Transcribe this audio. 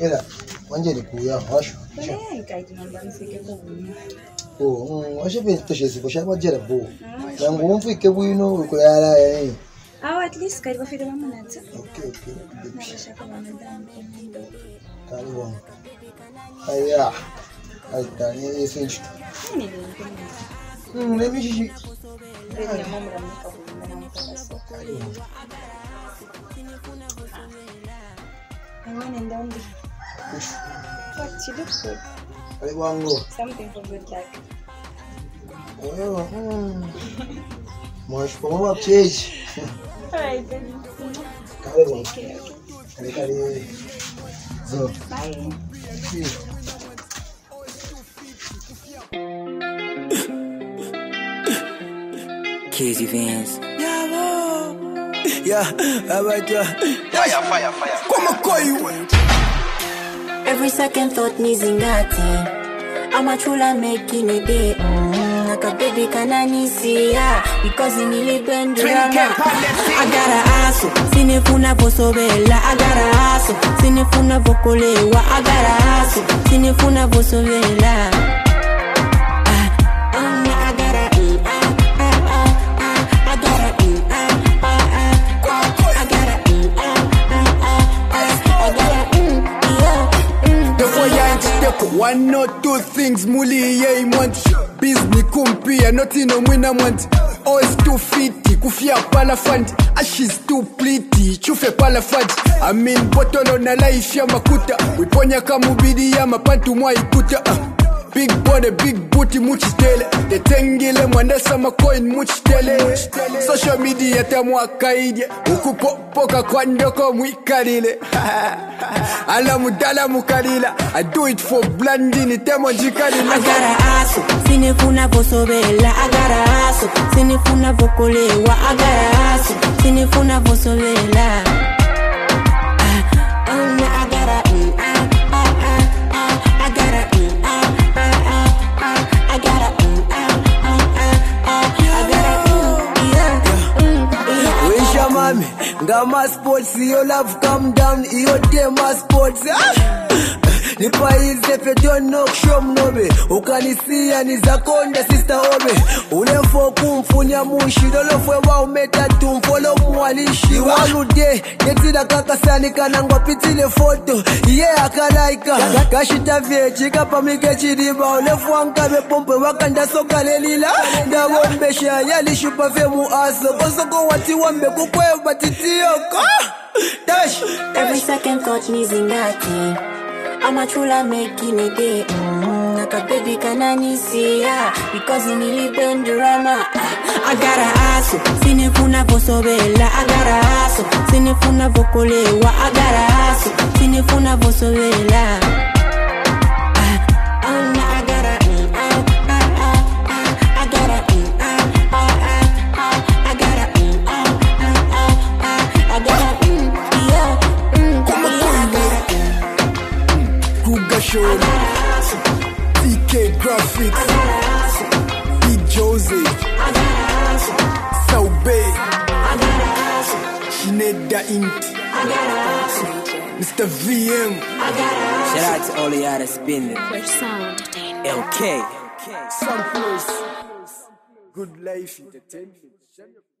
Mira, wanje likuya washo. Bale ikaiti que é kubunya. Oh, é vintu toshezi kosha bajera bo. Nangu umfu ke bwino ukuyala eh. Aw at least kai bafite bamunatsa. tá bom. aí bamadamu. aí tá, Aita ni isinchi. Hum, nem me xixi. você. Agora nem dá um bicho. What? She looks good. Aliwango. Something for good luck. Mas como uma peixe. Ai, baby. Cadê bom? Cadê, cadê? Zo. Bye. Casey Vance. Yeah, oh. I'm a fire, fire, fire. Como coio? Every second thought ni zingati. Ama chula making a day mm, nakabebi kananisia because nilipendurana agara aso sinifuna vosobela agara aso sinifuna vokolewa agara aso sinifuna vosobela one or two things muli yei mwanti bizni kumpia notino mwina mwanti os tufiti kufya pala fanti ashis tupliti chufe pala fati amin botono na laifi ya makuta. Wiponya kamubidi ya mapantu mwaikuta uh. Ah. Big body, big booty, muchitele. Tetengile mwandesa macoin muchitele. Social media tamwakaidye ukupopoka kwandoko mwikalile. Ala mudala mukalila. I do it for blandini temo njikalila agara aso sinifuna vosobela agara aso sinifuna vokolewa. Agara aso sinifuna vosobela ngama sports your love calm down iyo tema sports Ah! Nipaize mnobe ukanisia nizakonda sister obe. Ulemfo kumfunya mushi lolofwe waumetatu mfolo mwalishi. Walude yetida kakasani kanangwa pitile foto. Iye akalaika. Kashita vyechi kapamike chidiba ulefwankabe pompe wakandasokalelila ndawombesha yalishupa vye muaso kosoko watiwambe kukweba titiyoko dash Every second thought me zingati ama chula making a day. Mm, nakabebi kananisia. Because nilipendurana agara aso sinifuna vosobela agara aso sinifuna vokolewa agara aso sinifuna vosobela Kuga Show TK Graphics B Jose Saube Shineda Int Mr. VM Shout out to all the y'all that's been there. LK. Samples Good Life Entertainment